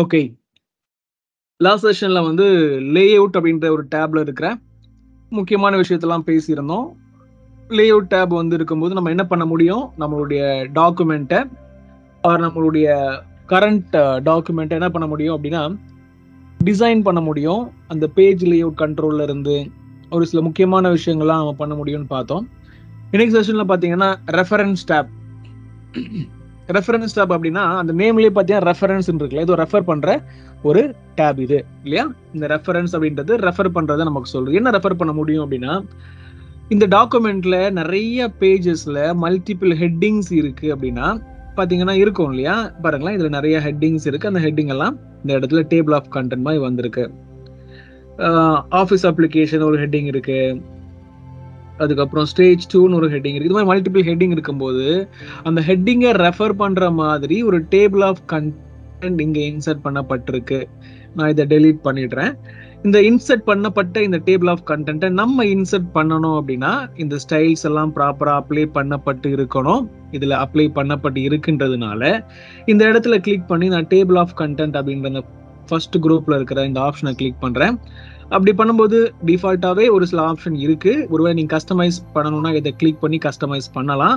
Okay last செஷனில் வந்து layout அப்படின்ற ஒரு டேப்ல இருக்கிற முக்கியமான விஷயத்தெல்லாம் பேசியிருந்தோம். லேஅவுட் டேப் வந்து இருக்கும்போது நம்ம என்ன பண்ண முடியும்? நம்மளுடைய டாக்குமெண்ட்டை ஆர் நம்மளுடைய கரண்ட் டாக்குமெண்ட்டை என்ன பண்ண முடியும் அப்படின்னா டிசைன் பண்ண முடியும். அந்த பேஜ் லேஅவுட் கண்ட்ரோல்ல இருந்து ஒரு சில முக்கியமான விஷயங்கள்லாம் நம்ம பண்ண முடியும்னு பார்த்தோம். இன்னைக்கு செஷனில் பார்த்தீங்கன்னா ரெஃபரன்ஸ் டேப் ரெஃபரன்ஸ் டேப் அப்படின்னா அந்த நேம்லயே பார்த்தீங்கன்னா ரெஃபரன்ஸ் இருக்குல்ல ஏதோ ரெஃபர் பண்ற ஒரு டேப் இது இல்லையா? இந்த ரெஃபரன்ஸ் அப்படின்றது ரெஃபர் பண்றத நமக்கு சொல்றது என்ன ரெஃபர் பண்ண முடியும் அப்படின்னா இந்த டாக்குமெண்ட்ல நிறைய பேஜஸ்ல மல்டிபிள் ஹெட்டிங்ஸ் இருக்கு அப்படின்னா பாத்தீங்கன்னா இருக்கும் இல்லையா? பாருங்களேன் இதுல நிறைய ஹெட்டிங்ஸ் இருக்கு. அந்த ஹெட்டிங் எல்லாம் இந்த இடத்துல டேபிள் ஆஃப் கண்டென்ட் மாதிரி வந்திருக்கு. ஆஃபீஸ் அப்ளிகேஷன் ஒரு ஹெட்டிங் இருக்கு. அதுக்கப்புறம் ஸ்டேஜ் டூன்னு ஒரு ஹெட்டிங் இருக்குது இது மாதிரி மல்டிபிள் ஹெட்டிங் இருக்கும்போது அந்த ஹெட்டிங்கை ரெஃபர் பண்ணுற மாதிரி ஒரு டேபிள் ஆஃப் கண்டென்ட் இங்கே இன்சர்ட் பண்ணப்பட்டிருக்கு. நான் இதை டெலீட் பண்ணிடுறேன். இந்த இன்சர்ட் பண்ணப்பட்ட இந்த டேபிள் ஆஃப் கண்டென்ட்டை நம்ம இன்சர்ட் பண்ணணும் அப்படின்னா இந்த ஸ்டைல்ஸ் எல்லாம் ப்ராப்பராக அப்ளை பண்ணப்பட்டு இருக்கணும். இதில் அப்ளை பண்ணப்பட்டு இருக்குன்றதுனால இந்த இடத்துல கிளிக் பண்ணி நான் டேபிள் ஆஃப் கண்டென்ட் அப்படின்ற அந்த ஃபர்ஸ்ட் குரூப்பில் இருக்கிற இந்த ஆப்ஷனை கிளிக் பண்ணுறேன் அப்படி பண்ணும்போது டிஃபால்ட்டாகவே ஒரு சில ஆப்ஷன் இருக்குது ஒருவேளை நீங்கள் கஸ்டமைஸ் பண்ணணும்னா இதை கிளிக் பண்ணி கஸ்டமைஸ் பண்ணலாம்.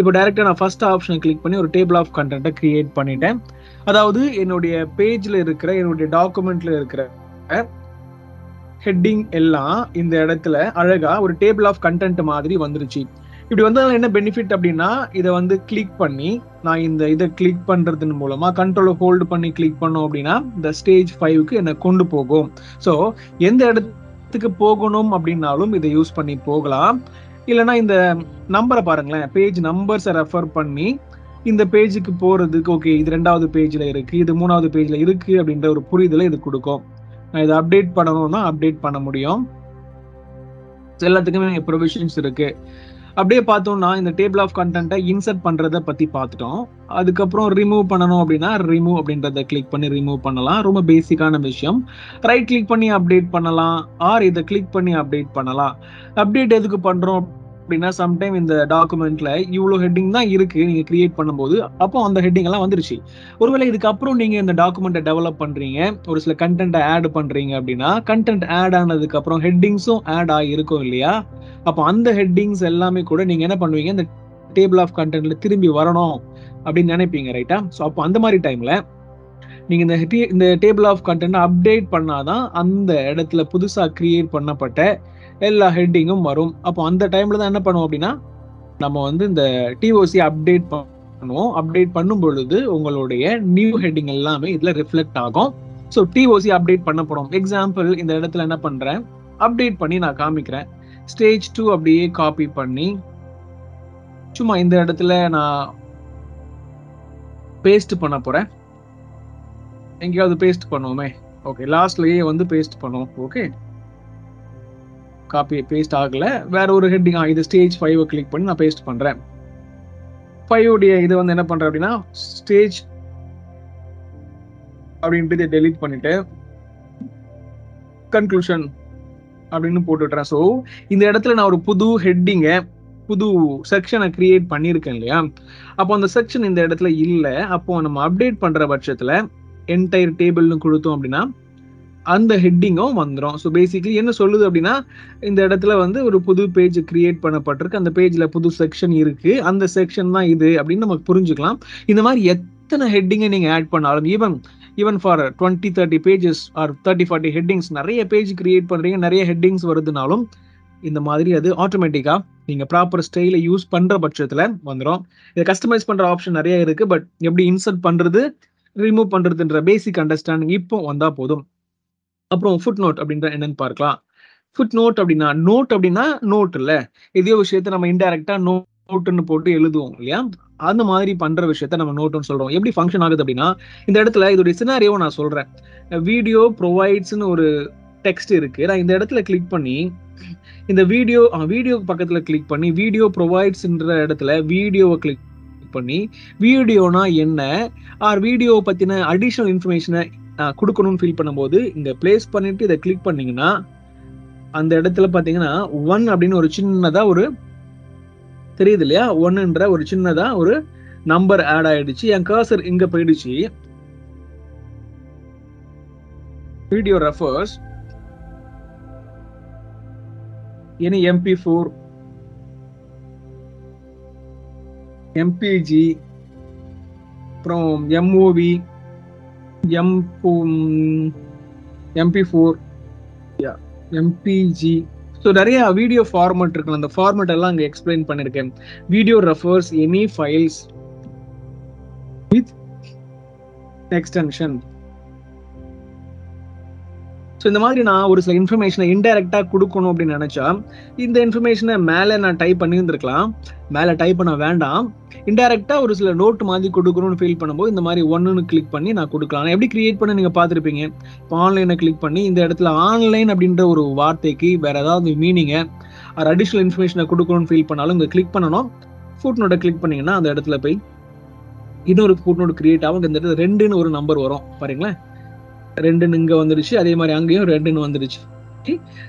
இப்போ டேரெக்டாக நான் ஃபர்ஸ்ட் ஆப்ஷனை கிளிக் பண்ணி ஒரு டேபிள் ஆஃப் கண்டென்ட்டை க்ரியேட் பண்ணிட்டேன். அதாவது என்னுடைய பேஜில் இருக்கிற என்னுடைய டாக்குமெண்ட்டில் இருக்கிற ஹெட்டிங் எல்லாம் இந்த இடத்துல அழகாக ஒரு டேபிள் ஆஃப் கண்டென்ட் மாதிரி வந்துருச்சு. இப்படி வந்ததுனால என்ன பெனிஃபிட் அப்படின்னா இதை வந்து கிளிக் பண்ணி நான் இந்த இதை கிளிக் பண்றதன் மூலமா கண்ட்ரோலை ஹோல்டு பண்ணி கிளிக் பண்ணோம் அப்படின்னா இந்த ஸ்டேஜ் ஃபைவ்க்கு என்னை கொண்டு போகும். ஸோ எந்த இடத்துக்கு போகணும் அப்படின்னாலும் இதை யூஸ் பண்ணி போகலாம். இல்லைன்னா இந்த நம்பரை பாருங்களேன் பேஜ் நம்பர்ஸை ரெஃபர் பண்ணி இந்த பேஜுக்கு போறதுக்கு ஓகே இது ரெண்டாவது பேஜ்ல இருக்கு இது மூணாவது பேஜ்ல இருக்கு அப்படின்ற ஒரு புரிதலை இது கொடுக்கும். நான் இதை அப்டேட் பண்ணணும்னா அப்டேட் பண்ண முடியும். எல்லாத்துக்குமே ப்ரொவிஷன்ஸ் இருக்குது அப்படியே பார்த்தோம்னா இந்த டேபிள் ஆஃப் கண்டென்ட்டை இன்சர்ட் பண்ணுறதை பற்றி பார்த்துட்டோம். அதுக்கப்புறம் ரிமூவ் பண்ணணும் அப்படின்னா ரிமூவ் அப்படின்றத கிளிக் பண்ணி ரிமூவ் பண்ணலாம். ரொம்ப பேசிக்கான விஷயம். ரைட் கிளிக் பண்ணி அப்டேட் பண்ணலாம். ஆர் இதை கிளிக் பண்ணி அப்டேட் பண்ணலாம். அப்டேட் எதுக்கு பண்ணுறோம் அப்படின்னா சம்டைம் இந்த டாக்குமெண்ட்ல இவ்வளோ ஹெட்டிங் தான் இருக்கு நீங்க கிரியேட் பண்ணும்போது அப்போ அந்த ஹெட்டிங் எல்லாம் வந்துருச்சு. ஒருவேளை இதுக்கப்புறம் நீங்க இந்த டாக்குமெண்ட்டை டெவலப் பண்றீங்க ஒரு சில கண்டென்ட்டை ஆட் பண்றீங்க அப்படின்னா கண்டென்ட் ஆட் ஆனதுக்கு அப்புறம் ஹெட்டிங்ஸும் ஆட் ஆகி இருக்கும் இல்லையா? அப்போ அந்த ஹெட்டிங்ஸ் எல்லாமே கூட நீங்க என்ன பண்ணுவீங்க? இந்த டேபிள் ஆஃப் கண்டென்ட்ல திரும்பி வரணும் அப்படின்னு நினைப்பீங்க ரைட்டா ஸோ அப்போ அந்த மாதிரி டைம்ல நீங்க இந்த இந்த டேபிள் ஆஃப் கண்டென்ட் அப்டேட் பண்ணாதான் அந்த இடத்துல புதுசா கிரியேட் பண்ணப்பட்ட எல்லா ஹெட்டிங்கும் வரும். அப்போ அந்த டைம்ல தான் என்ன பண்ணுவோம் அப்படின்னா நம்ம வந்து இந்த டிஓசி அப்டேட் பண்ணுவோம். அப்டேட் பண்ணும் பொழுது உங்களுடைய நியூ ஹெட்டிங் எல்லாமே இதுல ரிஃப்ளெக்ட் ஆகும். ஸோ டிஓசி அப்டேட் பண்ணப்படும் எக்ஸாம்பிள் இந்த இடத்துல என்ன பண்றேன்? அப்டேட் பண்ணி நான் காமிக்கிறேன். ஸ்டேஜ் டூ அப்படியே காப்பி பண்ணி சும்மா இந்த இடத்துல நான் பேஸ்ட் பண்ண போறேன். எங்கேயாவது பேஸ்ட் பண்ணுவோமே. ஓகே லாஸ்ட்லயே வந்து பேஸ்ட் பண்ணுவோம். ஓகே காப்பி பேஸ்ட் ஆகலை. வேற ஒரு ஹெட்டிங் இது ஸ்டேஜ் ஃபைவ் கிளிக் பண்ணி நான் பேஸ்ட் பண்றேன். ஃபைவ் இது வந்து என்ன பண்றேன் அப்படின்னா ஸ்டேஜ் அப்படின்ட்டு இதை டெலீட் பண்ணிட்டு கன்க்ளூஷன் அப்படின்னு போட்டுட்றேன். ஸோ இந்த இடத்துல நான் ஒரு புது ஹெட்டிங்கை புது செக்ஷனை கிரியேட் பண்ணியிருக்கேன் இல்லையா? அப்போ அந்த செக்ஷன் இந்த இடத்துல இல்லை. அப்போ நம்ம அப்டேட் பண்ற பட்சத்துல என்டையர் டேபிள்னு கொடுத்தோம் அப்படின்னா அந்த ஹெட்டிங்கும் வந்துடும் ஸோ பேசிக்லி என்ன சொல்லுது அப்படின்னா இந்த இடத்துல வந்து ஒரு புது பேஜ் கிரியேட் பண்ணப்பட்டிருக்கு. அந்த பேஜில் புது செக்ஷன் இருக்கு. அந்த செக்ஷன் தான் இது அப்படின்னு நமக்கு புரிஞ்சுக்கலாம். இந்த மாதிரி எத்தனை ஹெட்டிங்கை நீங்கள் ஆட் பண்ணாலும் even even for twenty thirty pages or thirty forty headings நிறைய பேஜ் கிரியேட் பண்ணுறீங்க நிறைய ஹெட்டிங்ஸ் வருதுனாலும் இந்த மாதிரி அது ஆட்டோமேட்டிக்காக நீங்கள் ப்ராப்பர் ஸ்டைல யூஸ் பண்ணுற பட்சத்தில் வந்துடும் இதை கஸ்டமைஸ் பண்ணுற ஆப்ஷன் நிறைய இருக்குது பட் எப்படி இன்சர்ட் பண்ணுறது ரிமூவ் பண்ணுறதுன்ற பேசிக் அண்டர்ஸ்டாண்டிங் இப்போ வந்தால் போதும். அப்புறம் ஃபுட் நோட் அப்படின்ற என்னன்னு பார்க்கலாம். ஃபுட் நோட் அப்படின்னா நோட் அப்படின்னா நோட் இல்ல. இதே விஷயத்த நம்ம இன்டெரக்டா நோட்டுன்னு போட்டு எழுதுவோம் இல்லையா? அந்த மாதிரி பண்ற விஷயத்த நம்ம நோட்டுன்னு சொல்றோம். எப்படி ஃபங்க்ஷன் ஆகுது அப்படின்னா இந்த இடத்துல இதோட சினாரியோ நான் சொல்றேன். வீடியோ ப்ரொவைட்ஸ்னு ஒரு டெக்ஸ்ட் இருக்கு. நான் இந்த இடத்துல கிளிக் பண்ணி இந்த வீடியோ வீடியோ பக்கத்துல கிளிக் பண்ணி வீடியோ ப்ரொவைட்ஸ்ன்ற இடத்துல வீடியோவை கிளிக் பண்ணி வீடியோனா என்ன? ஆர் வீடியோ பத்தின அடிஷனல் இன்ஃபர்மேஷனை கொடுக்கணும்னு ஃபீல் பண்ணும்போது இங்க பிளேஸ் பண்ணிட்டு இதை கிளிக் பண்ணீங்கன்னா அந்த இடத்துல பாத்தீங்கன்னா ஒன் அப்படின்னு ஒரு சின்னதா ஒரு தெரியுது இல்லையா? ஒன்னுன்ற ஒரு சின்னதா ஒரு நம்பர் ஆட் ஆயிடுச்சு. என் கர்சர் இங்க போயிடுச்சு. Video refers any MP4, MPG, from MOV, M, MP4, yeah, MPG. So நிறைய வீடியோ ஃபார்மட் இருக்கு அந்த ஃபார்மட் எல்லாம் அங்கே எக்ஸ்பிளைன் பண்ணியிருக்கேன் video refers any files with extension so இந்த மாதிரி நான் ஒரு சில இன்ஃபர்மேஷனை இன்டெரக்டாக கொடுக்கணும் அப்படின்னு நினச்சா இந்த இன்ஃபர்மேஷனை மேலே நான் டைப் பண்ணியிருந்திருக்கலாம். மேலே டைப் பண்ண வேண்டாம். இன்டெரக்டாக ஒரு சில நோட் மாதிரி கொடுக்கணும்னு ஃபீல் பண்ணும்போது இந்த மாதிரி ஒன்றுன்னு கிளிக் பண்ணி நான் கொடுக்கலாம். எப்படி கிரியேட் பண்ண நீங்கள் பார்த்துருப்பீங்க. இப்போ ஆன்லைனை கிளிக் பண்ணி இந்த இடத்துல ஆன்லைன் அப்படின்ற ஒரு வார்த்தைக்கு வேறு ஏதாவது மீனிங்கை ஒரு அடிஷ்னல் இன்ஃபர்மேஷனை கொடுக்கணும்னு ஃபீல் பண்ணாலும் இங்கே கிளிக் பண்ணணும். ஃபுட் நோட்டை கிளிக் பண்ணிங்கன்னா அந்த இடத்துல போய் இன்னொரு ஃபுட் நோட் கிரியேட் ஆகும். இந்த இடத்துல ரெண்டுன்னு ஒரு நம்பர் வரும். பாருங்களேன். ரெண்டுன்னு இங்கே வந்துருச்சு அதே மாதிரி அங்கேயும் ரெண்டுன்னு வந்துருச்சு.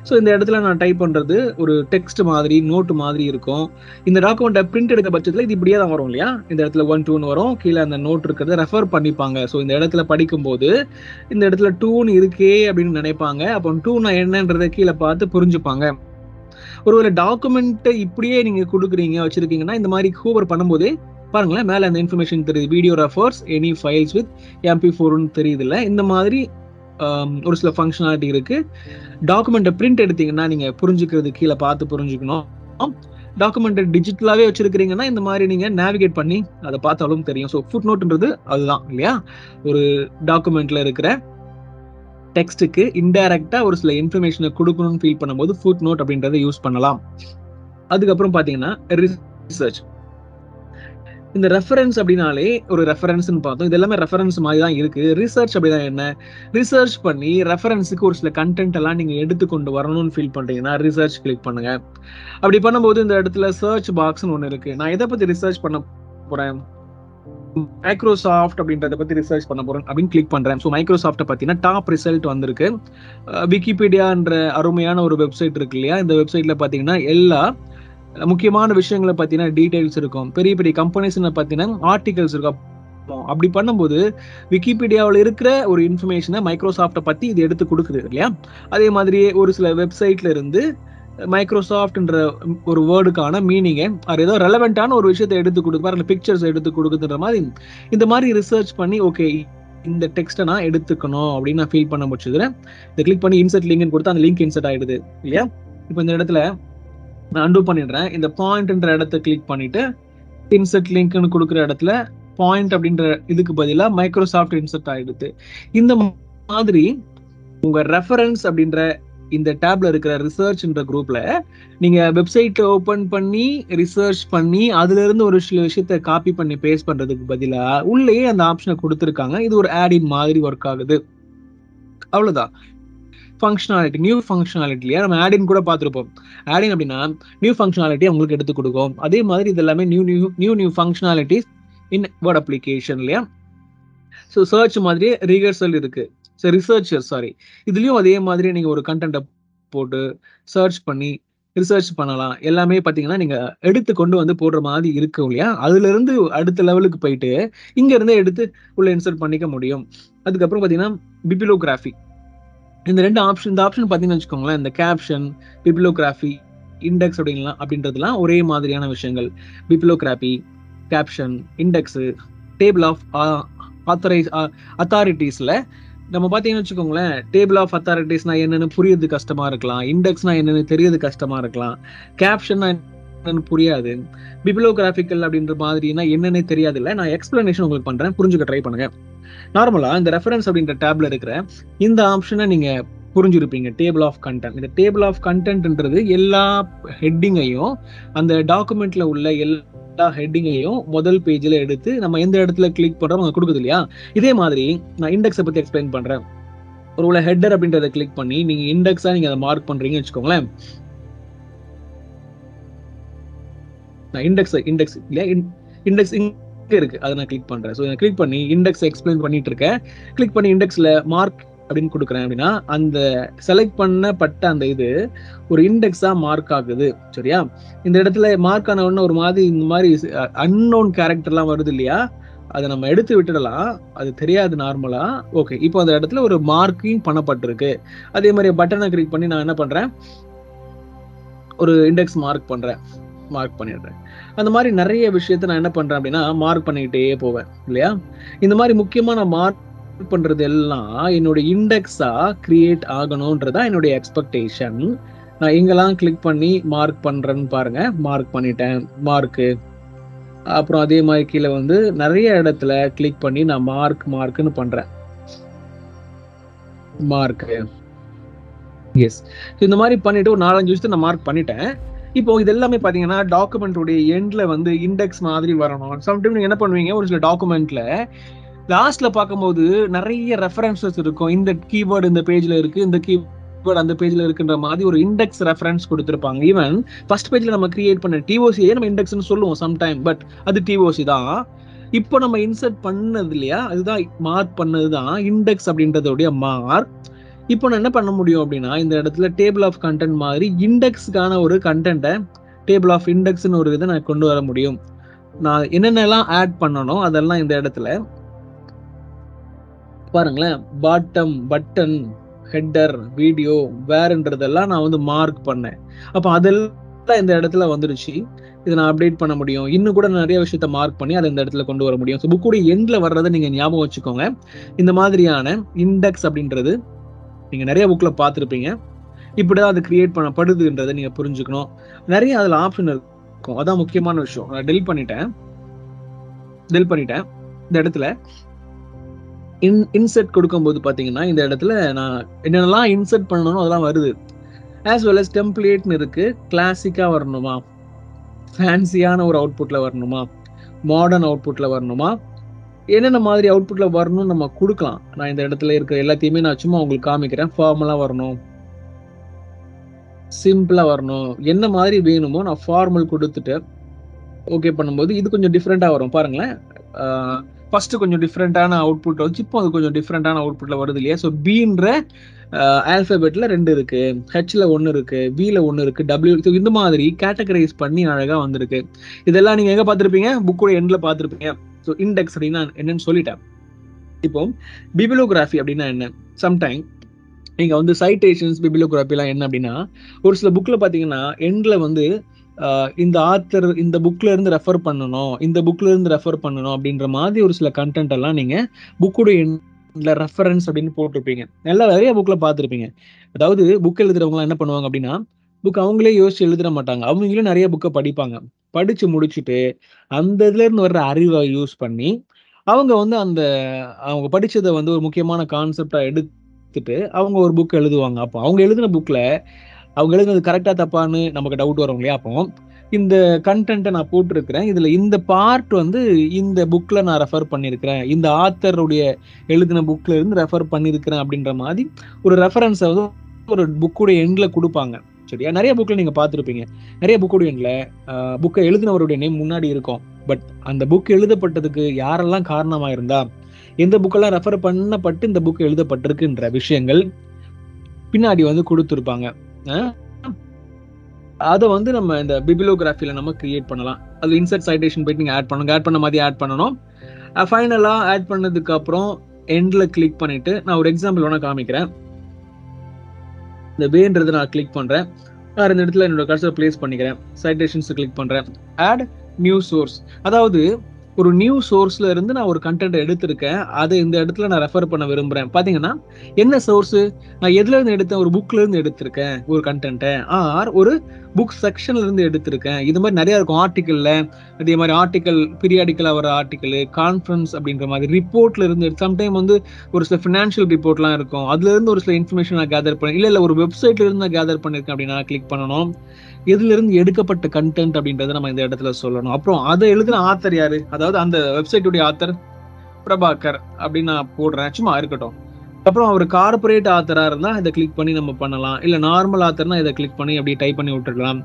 ஸோ இந்த இடத்துல நான் டைப் பண்ணுறது ஒரு டெக்ஸ்ட் மாதிரி நோட்டு மாதிரி இருக்கும். இந்த டாக்குமெண்ட்டை பிரிண்ட் எடுக்க பட்சத்தில் இது இப்படியே தான் வரும் இல்லையா? இந்த இடத்துல ஒன் டூன்னு வரும். கீழே அந்த நோட் இருக்கிறத ரெஃபர் பண்ணிப்பாங்க. ஸோ இந்த இடத்துல படிக்கும்போது இந்த இடத்துல டூன்னு இருக்கே அப்படின்னு நினைப்பாங்க. அப்போ டூனா என்னன்றதை கீழே பார்த்து புரிஞ்சுப்பாங்க. ஒருவேளை டாக்குமெண்ட்டை இப்படியே நீங்கள் கொடுக்குறீங்க வச்சுருக்கீங்கன்னா இந்த மாதிரி ஹூவர் பண்ணும்போதே பாருங்களேன் மேலே அந்த இன்ஃபர்மேஷன் தெரியுது. Video refers any files with MP ஃபோர்னு தெரியுது இல்லை இந்த மாதிரி ஒரு சில ஃபங்க்ஷனாலிட்டி இருக்கு. டாக்குமெண்ட்டை பிரிண்ட் எடுத்தீங்கன்னா நீங்கள் புரிஞ்சுக்கிறது கீழே பார்த்து புரிஞ்சுக்கணும். டாக்குமெண்ட்டை டிஜிட்டலாகவே வச்சிருக்கிறீங்கன்னா இந்த மாதிரி நீங்கள் நேவிகேட் பண்ணி அதை பார்த்தாலும் தெரியும். ஸோ ஃபுட் நோட்ன்றது அதுதான் இல்லையா? ஒரு டாக்குமெண்ட்ல இருக்கிற டெக்ஸ்ட்டுக்கு இன்டைரக்டா ஒரு சில இன்ஃபர்மேஷனை கொடுக்கணும்னு ஃபீல் பண்ணும்போது ஃபுட் நோட் அப்படின்றத யூஸ் பண்ணலாம். அதுக்கப்புறம் பார்த்தீங்கன்னா ரிசர்ச் இந்த ரெஃபரன்ஸ் அப்படின்னாலே ஒரு ரெஃபரன்ஸ்னு பார்த்தோம். இது எல்லாமே ரெஃபரன்ஸ் மாதிரி தான் இருக்கு. ரிசர்ச் அப்படிதான் என்ன? ரிசர்ச் பண்ணி ரெஃபரன்ஸுக்கு ஒரு சில கண்டென்ட் எல்லாம் நீங்க எடுத்துக்கொண்டு வரணும்னு ஃபீல் பண்றீங்கன்னா ரிசர்ச் கிளிக் பண்ணுங்க. அப்படி பண்ணும்போது இந்த இடத்துல சர்ச் பாக்ஸ்னு ஒன்று இருக்கு. நான் எதை பத்தி ரிசர்ச் பண்ண போறேன்? மைக்ரோசாஃப்ட் அப்படின்றத பத்தி ரிசர்ச் பண்ண போறேன் அப்படின்னு கிளிக் பண்றேன். ஸோ மைக்ரோசாஃப்ட்டை பார்த்தீங்கன்னா டாப் ரிசல்ட் வந்திருக்கு. விக்கிபீடியான்ற அருமையான ஒரு வெப்சைட் இருக்கு இல்லையா? இந்த வெப்சைட்ல பார்த்தீங்கன்னா எல்லா முக்கியமான விஷயங்களை பார்த்தீங்கன்னா டீடைல்ஸ் இருக்கும். பெரிய பெரிய கம்பெனிஸ் பார்த்தீங்கன்னா ஆர்டிகல்ஸ் இருக்கும். அப்படி பண்ணும்போது விக்கிபீடியாவில் இருக்கிற ஒரு இன்ஃபர்மேஷனை மைக்ரோசாஃப்டை பற்றி இது எடுத்து கொடுக்குது இல்லையா? அதே மாதிரியே ஒரு சில வெப்சைட்ல இருந்து மைக்ரோசாஃப்ட்ன்ற ஒரு வேர்டுக்கான மீனிங்கை அது ஏதோ ரெலவெண்ட்டான ஒரு விஷயத்தை எடுத்து கொடுப்பாரு அந்த பிக்சர்ஸ் எடுத்து கொடுக்குதுன்ற மாதிரி. இந்த மாதிரி ரிசர்ச் பண்ணி ஓகே இந்த டெக்ஸ்ட்டை நான் எடுத்துக்கணும் அப்படின்னு நான் ஃபீல் பண்ண முடிச்சதுல இதை கிளிக் பண்ணி இன்சர்ட் லிங்க்னு கொடுத்து அந்த லிங்க் இன்சர்ட் ஆயிடுது இல்லையா? இப்போ இந்த இடத்துல நான் அண்டூ பண்ணிடுறேன். இந்த பாயிண்ட்ன்ற இடத்த கிளிக் பண்ணிட்டு இன்சர்ட் லிங்க்னு கொடுக்குற இடத்துல பாயிண்ட் அப்படின்ற இதுக்கு பதிலாக மைக்ரோசாஃப்ட் இன்சர்ட் ஆயிடுது. இந்த மாதிரி உங்க ரெஃபரன்ஸ் அப்படின்ற இந்த டேப்ல இருக்கிற ரிசர்ச்ன்ற குரூப்ல நீங்க வெப்சைட் ஓபன் பண்ணி ரிசர்ச் பண்ணி அதுல இருந்து ஒரு சில விஷயத்த காப்பி பண்ணி பேஸ்ட் பண்றதுக்கு பதிலா உள்ளேயே அந்த ஆப்ஷனை கொடுத்துருக்காங்க. இது ஒரு ஆடின் மாதிரி ஒர்க் ஆகுது. அவ்வளவுதான். ஃபங்க்ஷனாலிட்டி நியூ ஃபங்க்ஷனாலிட்டியா நம்ம ஆடின் கூட பார்த்துருப்போம். ஆடின் அப்படின்னா நியூ ஃபங்க்ஷனாலிட்டி உங்களுக்கு எடுத்து கொடுக்கும். அதே மாதிரி இது எல்லாமே new new new new functionalities in Word application இல்லையா? ஸோ சர்ச் மாதிரி ரிகர்சல் இருக்கு. ஸோ ரிசர்ச்சர் சாரி இதுலயும் அதே மாதிரி நீங்க ஒரு கண்டென்ட்டை போட்டு சர்ச் பண்ணி ரிசர்ச் பண்ணலாம். எல்லாமே பார்த்தீங்கன்னா நீங்க எடுத்து கொண்டு வந்து போடுற மாதிரி இருக்கும் இல்லையா? அதுல இருந்து அடுத்த லெவலுக்கு போயிட்டு இங்கேருந்தே எடுத்து உள்ள இன்சர்ட் பண்ணிக்க முடியும். அதுக்கப்புறம் பார்த்தீங்கன்னா பிபிலோகிராஃபி இந்த ரெண்டு ஆப்ஷன் இந்த ஆப்ஷன் பார்த்தீங்கன்னு வச்சுக்கோங்களேன் இந்த கேப்ஷன் பிபிலோகிராஃபி இண்டெக்ஸ் அப்படின்லாம் அப்படின்றதுலாம் ஒரே மாதிரியான விஷயங்கள். Bibliography caption index table of authorities அத்தாரிட்டிஸில் நம்ம பார்த்தீங்கன்னு வச்சுக்கோங்களேன் டேபிள் ஆஃப் அத்தாரிட்டிஸ்னா என்னென்னு புரியுறது கஷ்டமா இருக்கலாம். இண்டெக்ஸ்னா என்னென்னு தெரியுது கஷ்டமா இருக்கலாம். கேப்ஷன்னா என்னன்னு புரியாது. பிபிலோகிராஃபிக்கல் அப்படின்ற மாதிரினா என்னென்னு தெரியாது இல்லை நான் எக்ஸ்பிளனேஷன் உங்களுக்கு பண்ணுறேன் புரிஞ்சுக்க ட்ரை பண்ணுங்க. நார்மலா இந்த ரெஃபரன்ஸ் அப்படின்ற டேப்ல இருக்கிற இந்த ஆப்ஷனை நீங்க புரிஞ்சிருப்பீங்க. டேபிள் ஆஃப் கண்டென்ட் இந்த டேபிள் ஆஃப் கண்டென்ட்ன்றது எல்லா ஹெட்டிங்கையும் அந்த டாக்குமெண்ட்ல உள்ள எல்லா ஹெட்டிங்கையும் முதல் பேஜ்ல எடுத்து நம்ம எந்த இடத்துல கிளிக் பண்றோம் அங்க கொடுக்குது இல்லையா? இதே மாதிரி நான் இண்டெக்ஸை பத்தி எக்ஸ்பிளைன் பண்றேன். ஒருவேளை ஹெட்டர் அப்படின்றத கிளிக் பண்ணி நீங்க இண்டெக்ஸா நீங்க அதை மார்க் பண்றீங்கன்னு வச்சுக்கோங்களேன். நான் இண்டெக்ஸ் இண்டெக்ஸ் இல்லையா? இண்டெக்ஸ் இங்க இருக்கு. அதை நான் கிளிக் பண்றேன். ஸோ கிளிக் பண்ணி இண்டெக்ஸ் எக்ஸ்பிளைன் பண்ணிட்டு இருக்கேன் கிளிக் பண்ணி இண்டெக்ஸ்ல மார்க் அப்படின்னு கொடுக்குறேன் அப்படின்னா அந்த செலக்ட் பண்ணப்பட்ட அந்த இது ஒரு இண்டெக்ஸா மார்க் ஆகுது. சரியா? இந்த இடத்துல மார்க் ஆன உடனே ஒரு மாதிரி இந்த மாதிரி அன்னோன் கேரக்டர்லாம் வருது இல்லையா? அதை நம்ம எடுத்து விட்டுடலாம். அது தெரியாது நார்மலா ஓகே இப்போ அந்த இடத்துல ஒரு மார்க்கிங் பண்ணப்பட்டிருக்கு. அதே மாதிரி பட்டனை கிளிக் பண்ணி நான் என்ன பண்றேன்? ஒரு இண்டெக்ஸ் மார்க் பண்றேன். மார்க் பண்ணிடுறேன். அந்த மாதிரி நிறைய விஷயத்த நான் என்ன பண்றேன் அப்படின்னா மார்க் பண்ணிக்கிட்டே போவேன் இல்லையா? இந்த மாதிரி முக்கியமான மார்க் பண்றது எல்லாம் என்னோட இண்டெக்ஸா கிரியேட் ஆகணும்ன்றதா என்னுடைய எக்ஸ்பெக்டேஷன் நான் எங்கெல்லாம் கிளிக் பண்ணி மார்க் பண்றேன்னு பாருங்க. மார்க் பண்ணிட்டேன். மார்க்கு அப்புறம் அதே மாதிரி கீழே வந்து நிறைய இடத்துல கிளிக் பண்ணி நான் மார்க் மார்க்னு பண்றேன். மார்க்கு எஸ் இந்த மாதிரி பண்ணிட்டு ஒரு நாலஞ்சு விஷயத்த நான் மார்க் பண்ணிட்டேன். இப்போ இது எல்லாமே பாத்தீங்கன்னா டாக்குமெண்ட்டுடைய எண்ட்ல வந்து இண்டெக்ஸ் மாதிரி வரணும். சம்டைம் நீங்க என்ன பண்ணுவீங்க ஒரு சில டாக்குமெண்ட்ல லாஸ்ட்ல பார்க்கும்போது நிறைய ரெஃபரன்சஸ் இருக்கும். இந்த கீவேர்டு இந்த பேஜ்ல இருக்கு இந்த கீபோர்டு அந்த பேஜ்ல இருக்குன்ற மாதிரி ஒரு இண்டெக்ஸ் ரெஃபரன்ஸ் கொடுத்துருப்பாங்க. ஈவன் ஃபர்ஸ்ட் பேஜ்ல நம்ம கிரியேட் பண்ண டிஓசியே நம்ம இண்டெக்ஸ்னு சொல்லுவோம் சம்டைம் பட் அது டிஓசி தான். இப்போ நம்ம இன்சர்ட் பண்ணது இல்லையா அதுதான் மார்க் பண்ணது தான் இண்டெக்ஸ் அப்படின்றதோடைய மார்க் இப்போ நான் என்ன பண்ண முடியும் அப்படின்னா இந்த இடத்துல டேபிள் ஆஃப் கண்டென்ட் மாதிரி இண்டெக்ஸ்க்கான ஒரு கண்டென்ட்டை டேபிள் ஆஃப் இண்டெக்ஸ்னு ஒரு இதை நான் கொண்டு வர முடியும். நான் என்னென்னலாம் ஆட் பண்ணணும் அதெல்லாம் இந்த இடத்துல. பாருங்களேன் பாட்டம் பட்டன் ஹெட்டர் வீடியோ வேறுன்றதெல்லாம் நான் வந்து மார்க் பண்ணேன். அப்போ அதெல்லாம் இந்த இடத்துல வந்துருச்சு. இதை நான் அப்டேட் பண்ண முடியும். இன்னும் கூட நிறைய விஷயத்த மார்க் பண்ணி அதை இந்த இடத்துல கொண்டு வர முடியும். ஸோ புக்குடைய எண்டில் வர்றதை நீங்கள் ஞாபகம் வச்சுக்கோங்க. இந்த மாதிரியான இண்டெக்ஸ் அப்படின்றது நீங்க நிறைய புக்ல பார்த்துருப்பீங்க. இப்படிதான் அது கிரியேட் பண்ணப்படுதுன்றதை நீங்க புரிஞ்சுக்கணும். நிறைய அதுல ஆப்ஷன் இருக்கும். அதான் முக்கியமான விஷயம். நான் டெல் பண்ணிட்டேன். டெல் பண்ணிட்டேன். இந்த இடத்துல இன் இன்செர்ட் கொடுக்கும்போது பார்த்தீங்கன்னா இந்த இடத்துல நான் என்னென்னலாம் இன்செர்ட் பண்ணணும் அதெல்லாம் வருது. ஆஸ் வெல் அஸ் டெம்ப்ளேட்னு இருக்கு. கிளாசிக்காக வரணுமா? ஃபேன்சியான ஒரு அவுட்புட்டில் வரணுமா? மாடர்ன் அவுட்புட்டில் வரணுமா? என்னென்ன மாதிரி அவுட்புட்ல வரணும்னு நம்ம கொடுக்கலாம். நான் இந்த இடத்துல இருக்கிற எல்லாத்தையுமே நான் சும்மா உங்களுக்கு காமிக்கிறேன். ஃபார்மலா வரணும். சிம்பிளா வரணும். என்ன மாதிரி வேணுமோ நான் ஃபார்மல் கொடுத்துட்டு ஓகே பண்ணும்போது இது கொஞ்சம் டிஃப்ரெண்டா வரும். பாருங்களேன். ஃபர்ஸ்ட் கொஞ்சம் டிஃப்ரெண்டான அவுட்புட் வந்து இப்போ அது கொஞ்சம் டிஃப்ரெண்டான அவுட்புட்ல வருது இல்லையா? ஸோ பீன்ற ஆல்பபெட்ல ரெண்டு இருக்கு. ஹெச்ல ஒன்னு இருக்கு. வில ஒன்னு இருக்கு. டபிள்யூ இந்த மாதிரி கேட்டகரைஸ் பண்ணி அழகா வந்திருக்கு. இதெல்லாம் நீங்க எங்க பார்த்துருப்பீங்க? புக்கோட எண்ட்ல பார்த்துருப்பீங்க. ஸோ இண்டெக்ஸ் அப்படின்னா என்னன்னு சொல்லிட்டேன். இப்போ பிபிலோகிராஃபி அப்படின்னா என்ன? சம்டைம் நீங்க வந்து சைட்டேஷன்ஸ் பிபிலோகிராஃபிலாம் என்ன அப்படின்னா ஒரு சில புக்ல பாத்தீங்கன்னா எண்ட்ல வந்து இந்த ஆத்தர் இந்த புக்ல இருந்து ரெஃபர் பண்ணணும் இந்த புக்ல இருந்து ரெஃபர் பண்ணணும் அப்படின்ற மாதிரி ஒரு சில கண்டென்ட் எல்லாம் நீங்க புக்கோட எண்ட்ல ரெஃபரன்ஸ் அப்படின்னு போட்டிருப்பீங்க. நல்லா நிறைய புக்ல பார்த்துருப்பீங்க. அதாவது புக் எழுதுறவங்க என்ன பண்ணுவாங்க அப்படின்னா புக் அவங்களே யோசிச்சு எழுதிட மாட்டாங்க. அவங்களும் நிறைய புக்கை படிப்பாங்க. படிச்சு முடிச்சுட்டு அந்த இதுல இருந்து வர்ற அறிவை யூஸ் பண்ணி அவங்க வந்து அந்த அவங்க படிச்சதை வந்து ஒரு முக்கியமான கான்செப்டா எடுத்துட்டு அவங்க ஒரு புக் எழுதுவாங்க. அப்போ அவங்க எழுதின புக்ல அவங்க எழுதுனது கரெக்டா தப்பான்னு நமக்கு டவுட் வரும் இல்லையா அப்போ இந்த கண்டென்ட்டை நான் போட்டிருக்கிறேன். இதில் இந்த பார்ட் வந்து இந்த புக்கில் நான் ரெஃபர் பண்ணியிருக்கிறேன். இந்த ஆத்தருடைய எழுதின புக்கில் இருந்து ரெஃபர் பண்ணியிருக்கிறேன் அப்படின்ற மாதிரி ஒரு ரெஃபரன்ஸை வந்து ஒரு புக்குடைய எண்டில் கொடுப்பாங்க. சரியா? நிறைய புக்கில் நீங்கள் பார்த்துருப்பீங்க. நிறைய புக்குடைய எண்டில் புக்கை எழுதினவருடைய நேம் முன்னாடி இருக்கும். பட் அந்த புக் எழுதப்பட்டதுக்கு யாரெல்லாம் காரணமாக இருந்தா எந்த புக்கெல்லாம் ரெஃபர் பண்ணப்பட்டு இந்த புக் எழுதப்பட்டிருக்குன்ற விஷயங்கள் பின்னாடி வந்து கொடுத்துருப்பாங்க. அதை வந்து நம்ம இந்த பிபிலோகிராஃபியில் நம்ம கிரியேட் பண்ணலாம். அது இன்சர்ட் சைடேஷன் போயிட்டு நீங்கள் ஆட் பண்ணணும் ஆட் பண்ண மாதிரி ஆட் பண்ணணும். ஃபைனலாக ஆட் பண்ணதுக்கு அப்புறம் எண்ட்ல கிளிக் பண்ணிட்டு நான் ஒரு எக்ஸாம்பிள் வேணால் காமிக்கிறேன். இந்த வேன்றது நான் கிளிக் பண்ணுறேன் வேறு இந்த இடத்துல என்னோட கடைசியில் பிளேஸ் பண்ணிக்கிறேன். சைடேஷன்ஸ் கிளிக் பண்ணுறேன் ஆட் நியூ சோர்ஸ் அதாவது ஒரு நியூ சோர்ஸ்ல இருந்து நான் ஒரு கண்டென்ட் எடுத்திருக்கேன். அதை இந்த இடத்துல நான் ரெஃபர் பண்ண விரும்புறேன். பாத்தீங்கன்னா என்ன சோர்ஸ் நான் எதுல இருந்து எடுத்தேன்? ஒரு புக்ல இருந்து எடுத்திருக்கேன் ஒரு கண்டென்ட்டை ஆர் ஒரு புக் செக்ஷன்ல இருந்து எடுத்திருக்கேன். இது மாதிரி நிறைய இருக்கும் ஆர்டிக்கல்ல அதே மாதிரி ஆர்டிக்கல் பீரியாடிக்கலா வர ஆர்டிக்கல் கான்ஃபரன்ஸ் அப்படின்ற மாதிரி ரிப்போர்ட்ல இருந்து சம்டைம் வந்து ஒரு சில ஃபினான்ஷியல் ரிப்போர்ட்லாம் இருக்கும். அதுல இருந்து ஒரு சில இன்ஃபர்மேஷன் நான் கேதர் பண்ணேன் இல்ல இல்ல ஒரு வெப்சைட்ல இருந்து நான் கேதர் பண்ணிருக்கேன் அப்படின்னா கிளிக் பண்ணணும். எதுல இருந்து எடுக்கப்பட்ட கண்டென்ட் அப்படின்றத நம்ம இந்த இடத்துல சொல்லணும். அப்புறம் அதை எழுதின ஆத்தர் யாரு? அதாவது அந்த வெப்சைட்டுடைய ஆத்தர் பிரபாகர் அப்படின்னு நான் போடுறேன். சும்மா இருக்கட்டும். அப்புறம் அவர் கார்பரேட் ஆத்தராக இருந்தால் இதை கிளிக் பண்ணி நம்ம பண்ணலாம். இல்லை நார்மல் ஆத்தர்னா இதை கிளிக் பண்ணி அப்படியே டைப் பண்ணி விட்டுருக்கலாம்.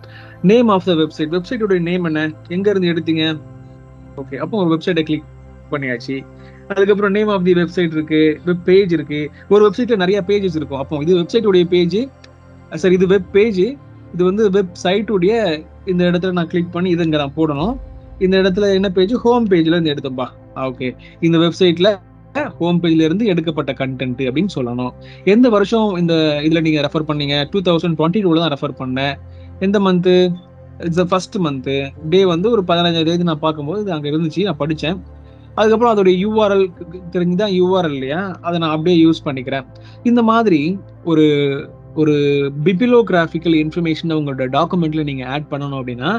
நேம் ஆஃப் த வெப்சைட் வெப்சைட்டோட நேம் என்ன? எங்கேருந்து எடுத்தீங்க? ஓகே அப்போ ஒரு வெப்சைட்டை கிளிக் பண்ணியாச்சு. அதுக்கப்புறம் நேம் ஆஃப் தி வெப்சைட் இருக்கு வெப் பேஜ் இருக்கு. ஒரு வெப்சைட்ல நிறைய பேஜஸ் இருக்கும். அப்போ இது வெப்சைட்டுடைய பேஜ் சரி இது வெப் பேஜ் இது வந்து வெப்சைட்டுடைய இந்த இடத்துல நான் கிளிக் பண்ணி இதை நான் போடணும். இந்த இடத்துல என்ன பேஜ் ஹோம் பேஜ்ல இருந்து எடுத்தோம்பா. ஓகே இந்த வெப்சைட்ல ஹோம் பேஜ்ல இருந்து எடுக்கப்பட்ட கண்டென்ட் அப்படின்னு சொல்லணும். எந்த வருஷம் இந்த இதுல நீங்க ரெஃபர் பண்ணீங்க? டூ தௌசண்ட் டுவெண்ட்டி டூல தான் ரெஃபர் பண்ணேன். எந்த month it's first month day வந்து ஒரு பதினஞ்சாம் தேதி நான் பார்க்கும்போது இது அங்கே இருந்துச்சு நான் படித்தேன். அதுக்கப்புறம் அதோடைய யூஆர்எல் தெரிஞ்சு தான் யூஆர்எல் இல்லையா? அதை நான் அப்படியே யூஸ் பண்ணிக்கிறேன். இந்த மாதிரி ஒரு ஒரு பிபிலோகிராஃபிக்கல் இன்ஃபர்மேஷன் உங்களோட டாக்குமெண்ட்ல நீங்க ஆட் பண்ணணும் அப்படின்னா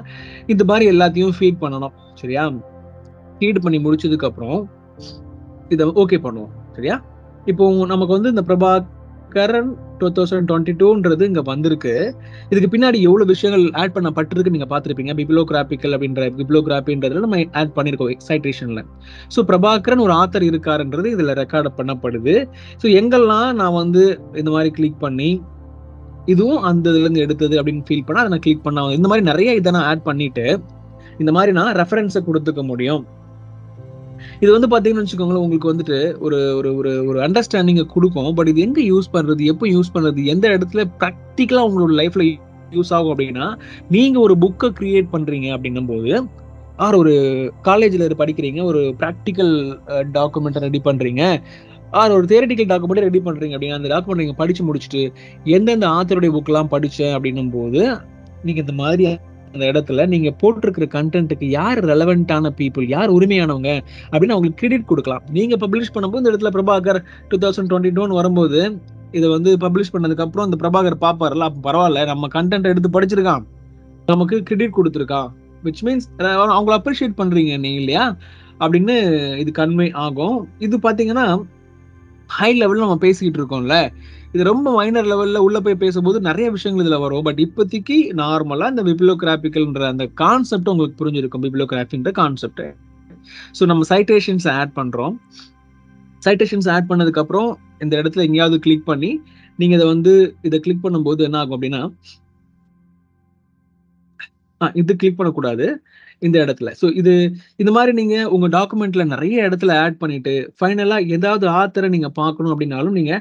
இந்த மாதிரி எல்லாத்தையும் ஃபீட் பண்ணணும். சரியா? ஃபீட் பண்ணி முடிச்சதுக்கு அப்புறம் இதை ஓகே பண்ணுவோம். சரியா? இப்போ நமக்கு வந்து இந்த பிரபாகரன் டூ தௌசண்ட் டுவெண்ட்டி டூன்றது இங்க வந்திருக்கு. இதுக்கு பின்னாடி எவ்வளவு விஷயங்கள் ஆட் பண்ணப்பட்டிருக்கு நீங்க பார்த்துருப்பீங்க. பிப்ளோகிராபிக்கல் அப்படின்ற பிப்ளோகிராபின்றதுல நம்ம ஆட் பண்ணிருக்கோம் எக்ஸைட்டேஷன்ல ஸோ பிரபாகரன் ஒரு ஆத்தர் இருக்காருன்றது இதுல ரெக்கார்ட் பண்ணப்படுது. ஸோ எங்கெல்லாம் நான் வந்து இந்த மாதிரி கிளிக் பண்ணி இதுவும் அந்த இதுல இருந்து எடுத்தது அப்படின்னு ஃபீல் பண்ணா அதை நான் கிளிக் பண்ண இந்த மாதிரி நிறைய இதை நான் ஆட் பண்ணிட்டு இந்த மாதிரி நான் ரெஃபரன்ஸை கொடுத்துக்க முடியும். இது வந்து பாத்தீங்கன்னு வச்சுக்கோங்களேன் உங்களுக்கு வந்துட்டு ஒரு ஒரு ஒரு ஒரு அண்டர்ஸ்டாண்டிங்கை கொடுக்கும். பட் இது எங்க யூஸ் பண்றது எப்போ யூஸ் பண்றது எந்த இடத்துல ப்ராக்டிக்கலா உங்களோட லைஃப்ல யூஸ் ஆகும் அப்படின்னா நீங்க ஒரு புக்கை கிரியேட் பண்றீங்க அப்படின்னும் போது ஆர் ஒரு காலேஜில் படிக்கிறீங்க ஒரு ப்ராக்டிக்கல் டாக்குமெண்ட்டை ரெடி பண்ணுறீங்க ஆர் ஒரு தேரட்டிக்கல் டாக்குமெண்ட் ரெடி பண்ணுறீங்க அப்படின்னா அந்த டாக்குமெண்ட் நீங்கள் படித்து முடிச்சுட்டு எந்தெந்த ஆத்தருடைய புக்கெலாம் படித்தேன் அப்படின்னும் போது நீங்கள் இந்த மாதிரி அந்த இடத்துல நீங்க போட்டிருக்கிற கண்டென்ட்டுக்கு யார் ரெலவெண்டான பீப்புள் யார் உரிமையானவங்க அப்படின்னு அவங்களுக்கு கிரெடிட் கொடுக்கலாம். நீங்க பப்ளிஷ் பண்ணும்போது இந்த இடத்துல பிரபாகர் டூ தௌசண்ட் டுவெண்ட்டி டூன்னு வரும்போது இதை வந்து பப்ளிஷ் பண்ணதுக்கு அப்புறம் அந்த பிரபாகர் பாப்பார்ல அப்ப பரவாயில்ல நம்ம கண்டென்ட் எடுத்து படிச்சிருக்கான். நமக்கு கிரெடிட் கொடுத்துருக்கான். விச் மீன்ஸ் அவங்கள அப்ரிஷியேட் பண்றீங்க நீங்க இல்லையா? அப்படின்னு இது கன்வே ஆகும். இது பாத்தீங்கன்னா ஹை லெவல்ல நம்ம பேசிக்கிட்டு இருக்கோம்ல. இது ரொம்ப மைனர் லெவல்ல உள்ள போய் பேசும்போது நிறைய விஷயங்கள் இதுல வரும். பட் இப்போதைக்கு நார்மலா இந்த பிப்ளோகிராபிக்கல்ன்ற அந்த கான்செப்ட் உங்களுக்கு புரிஞ்சிருக்கும். பிப்ளோகிராஃபின்ற கான்செப்ட் ஸோ நம்ம சைட்டேஷன்ஸ் ஆட் பண்றோம். சைட்டேஷன்ஸ் ஆட் பண்ணதுக்கப்புறம் இந்த இடத்துல எங்கேயாவது கிளிக் பண்ணி நீங்க இதை வந்து இதை கிளிக் பண்ணும்போது என்ன ஆகும் அப்படின்னா இது கிளிக் பண்ணக்கூடாது. இந்த இடத்துல. ஸோ இது இந்த மாதிரி நீங்க உங்க டாக்குமெண்ட்ல நிறைய இடத்துல ஆட் பண்ணிட்டு ஃபைனலா ஏதாவது ஆத்தரை நீங்க பார்க்கணும் அப்படின்னாலும் நீங்க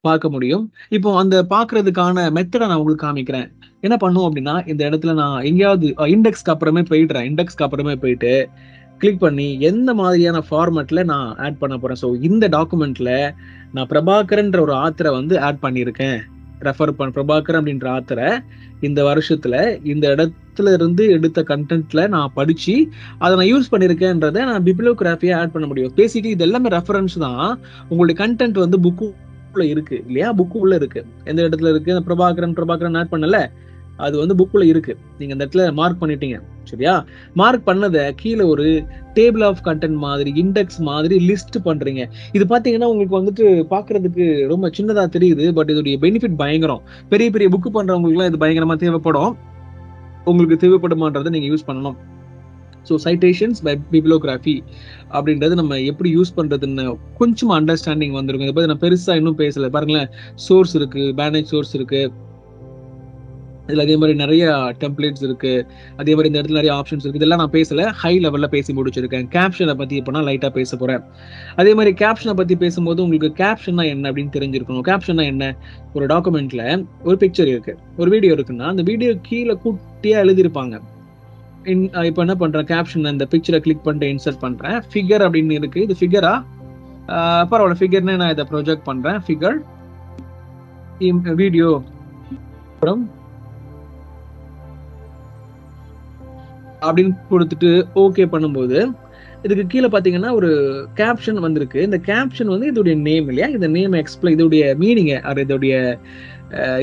பார்க்க முடியும். இப்போ அந்த பாக்குறதுக்கான மெத்தடை நான் உங்களுக்கு காமிக்கிறேன். என்ன பண்ணுவோம் அப்படின்னா இந்த இடத்துல நான் எங்கேயாவது இண்டெக்ஸ்க்கு அப்புறமே போயிடுறேன். இண்டெக்ஸ்க்கு அப்புறமே போயிட்டு கிளிக் பண்ணி எந்த மாதிரியான ஃபார்மேட்ல நான் ஆட் பண்ண போறேன். ஸோ இந்த டாக்குமெண்ட்ல நான் பிரபாகரன்ற ஒரு ஆத்தரை வந்து ஆட் பண்ணியிருக்கேன். ரெஃபர் பண்ண பிரபாகர் அப்படின்ற ஆத்தரை இந்த வருஷத்துல இந்த இடத்துல இருந்து எடுத்த கண்டென்ட்ல நான் படிச்சு அதை நான் யூஸ் பண்ணிருக்கேன்றத நான் பிப்ளோகிராஃபியா ஆட் பண்ண முடியும். பேசிக்கலி இது எல்லாமே ரெஃபரன்ஸ் தான். உங்களுடைய கண்டென்ட் வந்து புக்குள்ள இருக்கு இல்லையா? புக்கு உள்ள இருக்கு. எந்த இடத்துல இருக்கு? பிரபாகரன் பிரபாகரன் ஆட் பண்ணல. அது வந்து புக்கில் இருக்கு. நீங்கள் இந்த இடத்துல மார்க் பண்ணிட்டீங்க சரியா? மார்க் பண்ணதை கீழே ஒரு டேபிள் ஆஃப் கண்டென்ட் மாதிரி இண்டெக்ஸ் மாதிரி லிஸ்ட் பண்ணுறீங்க இது பார்த்தீங்கன்னா உங்களுக்கு வந்துட்டு பார்க்குறதுக்கு ரொம்ப சின்னதாக தெரியுது பட் இதோடைய பெனிஃபிட் பயங்கரம். பெரிய பெரிய புக்கு பண்ணுறவங்களுக்குலாம் இது பயங்கரமாக தேவைப்படும். உங்களுக்கு தேவைப்படுமான்றதை நீங்கள் யூஸ் பண்ணணும். ஸோ சைட்டேஷன்ஸ் பை பிப்ளோகிராஃபி அப்படின்றது நம்ம எப்படி யூஸ் பண்ணுறதுன்னு கொஞ்சம் அண்டர்ஸ்டாண்டிங் வந்திருக்கும். இதை பற்றி நான் பெருசாக இன்னும் பேசலை. பாருங்களேன் சோர்ஸ் இருக்கு பேனேஜ் சோர்ஸ் இருக்குது இதில் அதே மாதிரி நிறைய டெம்ப்ளேட்ஸ் இருக்கு. அதே மாதிரி இந்த இடத்துல நிறைய ஆப்ஷன்ஸ் இருக்கு. இதெல்லாம் நான் பேசல. ஹை லெவல்ல பேசி முடிச்சிருக்கேன். கேப்ஷனை பத்தி இப்போ நான் லைட்டா பேச போறேன். அதே மாதிரி கேப்ஷனை பத்தி பேசும்போது உங்களுக்கு கேப்ஷன்னா என்ன அப்படின்னு தெரிஞ்சிருக்கணும். கேப்ஷன்னா என்ன? ஒரு டாக்குமெண்ட்ல ஒரு பிக்சர் இருக்கு. ஒரு வீடியோ இருக்குன்னா அந்த வீடியோ கீழே குட்டியா எழுதியிருப்பாங்க. இப்போ என்ன பண்றேன்? கேப்ஷன் அந்த பிக்சரை கிளிக் பண்ணிட்டு இன்சர்ட் பண்றேன். ஃபிகர் அப்படின்னு இருக்கு. இது ஃபிகரா பரவாயில்ல. ஃபிகர்னு நான் இதை ப்ரொஜெக்ட் பண்றேன். ஃபிகர் வீடியோ அப்புறம் அப்படின்னு கொடுத்துட்டு ஓகே பண்ணும்போது இதுக்கு கீழே பார்த்தீங்கன்னா ஒரு கேப்ஷன் வந்திருக்கு. இந்த கேப்ஷன் வந்து இதோடைய நேம் இல்லையா? இந்த நேம் எக்ஸ்பிளைன் இதோடைய மீனிங்கை அது இதோடைய